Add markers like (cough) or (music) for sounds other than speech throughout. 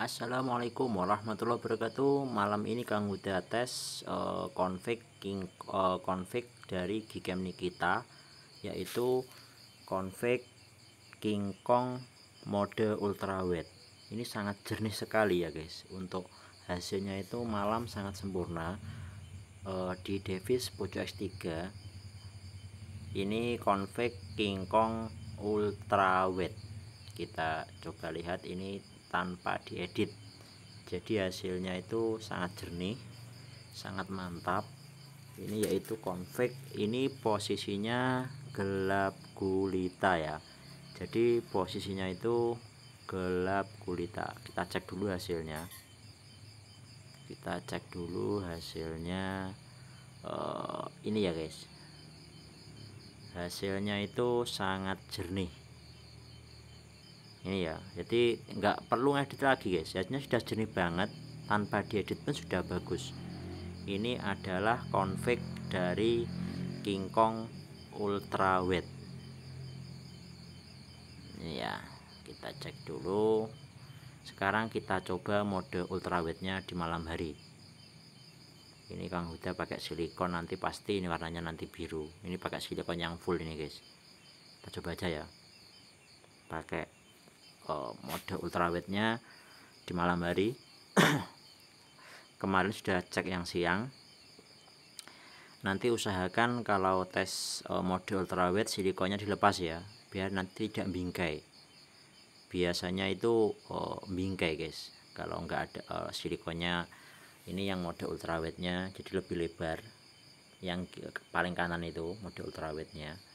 Assalamualaikum warahmatullahi wabarakatuh. Malam ini Kang Huda tes uh, config king uh, config dari Gcam Nikita yaitu config King Kong mode ultrawide. Ini sangat jernih sekali ya guys. Untuk hasilnya itu malam sangat sempurna. Uh, di device Poco X3 ini config King Kong ultrawide. Kita coba lihat ini tanpa diedit. Jadi hasilnya itu sangat jernih sangat mantap. Ini yaitu config ini posisinya gelap gulita ya. Jadi posisinya itu gelap gulita. Kita cek dulu hasilnya. Kita cek dulu hasilnya uh, ini ya guys. Hasilnya itu sangat jernih ini ya jadi nggak perlu ngedit lagi guys. Jadinya sudah jernih banget tanpa diedit pun sudah bagus. Ini adalah config dari King Kong Ultra Wet ya kita cek dulu. Sekarang kita coba mode ultra nya di malam hari. Ini Kang Huda pakai silikon nanti pasti ini warnanya nanti biru. Ini pakai silikon yang full ini guys. Kita coba aja ya. Pakai uh, mode ultrawidenya di malam hari. (clears throat) Kemarin sudah cek yang siang. Nanti usahakan kalau tes uh, mode ultrawide silikonnya dilepas ya biar nanti tidak bingkai. Biasanya itu uh, bingkai guys. Kalau enggak ada silikonnya ini yang mode ultrawide-nya jadi lebih lebar. Yang paling kanan itu mode ultrawide-nya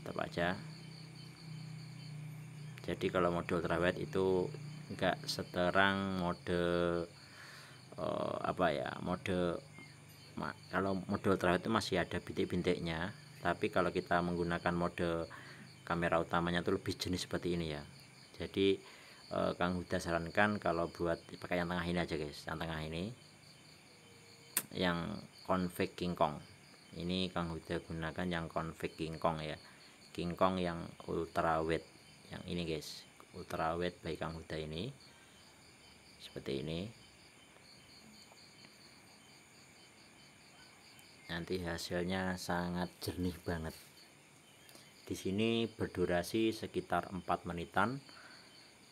stop aja. Jadi kalau mode ultrawide itu enggak seterang mode uh, apa ya mode kalau mode ultrawide itu masih ada bintik-bintiknya tapi kalau kita menggunakan mode kamera utamanya itu lebih jenis seperti ini ya. Jadi uh, Kang Huda sarankan kalau buat pakai yang tengah ini aja guys yang tengah ini. Yang config King Kong. Ini Kang Huda gunakan yang config King Kong ya King Kong yang ultra wet yang ini guys. Ultra wet baik Kang Huda ini. Seperti ini. Nanti hasilnya sangat jernih banget. Di sini berdurasi sekitar 4 menitan.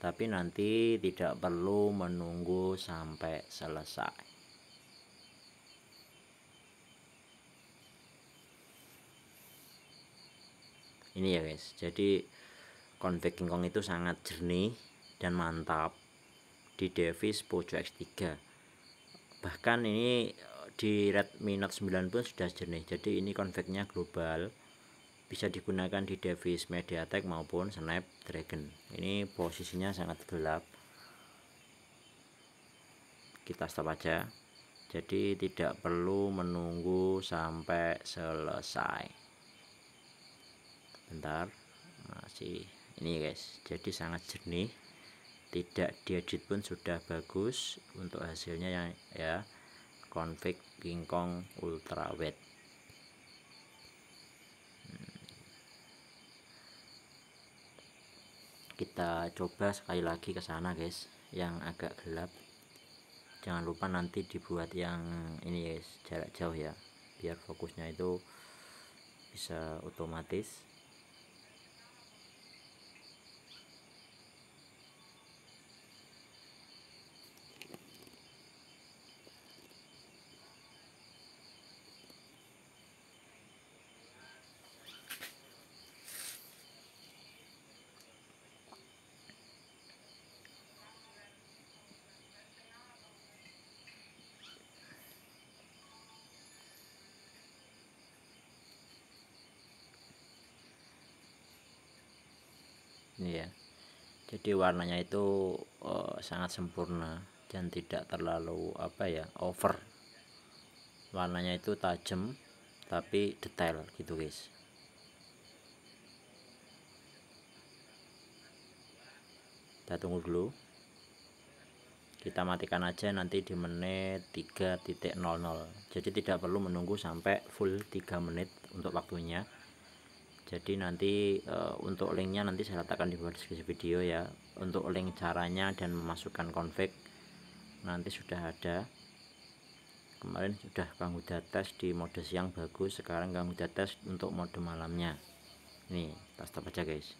Tapi nanti tidak perlu menunggu sampai selesai ini ya guys. Jadi config King Kong itu sangat jernih dan mantap di device Poco X3 bahkan ini di Redmi Note 9 pun sudah jernih. Jadi ini confignya global. Bisa digunakan di device MediaTek maupun Snapdragon ini posisinya sangat gelap. Kita stop aja. Jadi tidak perlu menunggu sampai selesai bentar. Masih ini guys. Jadi sangat jernih. Tidak diedit pun sudah bagus untuk hasilnya yang ya. Config King Kong ultra wet hmm. kita coba sekali lagi ke sana guys yang agak gelap. Jangan lupa nanti dibuat yang ini guys jarak jauh ya. Biar fokusnya itu bisa otomatis ini ya jadi warnanya itu uh, sangat sempurna dan tidak terlalu apa ya over. Warnanya itu tajam tapi detail gitu guys. Kita tunggu dulu. Kita matikan aja nanti di menit 3.00 jadi tidak perlu menunggu sampai full 3 menit untuk waktunya jadi nanti e, untuk linknya nanti saya letakkan di bawah deskripsi video ya. Untuk link caranya dan memasukkan config nanti sudah ada. Kemarin sudah Kang Huda tes di mode siang bagus sekarang Kang Huda tes untuk mode malamnya. Nih tas stop aja guys.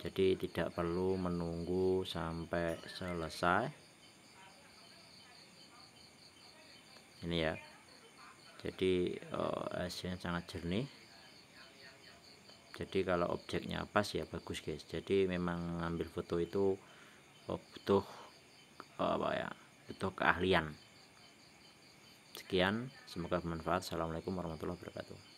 Jadi tidak perlu menunggu sampai selesai. Ini ya. Jadi uh, hasilnya sangat jernih jadi kalau objeknya pas ya bagus guys. Jadi memang ngambil foto itu uh, butuh uh, apa ya butuh keahlian. Sekian semoga bermanfaat. Assalamualaikum warahmatullahi wabarakatuh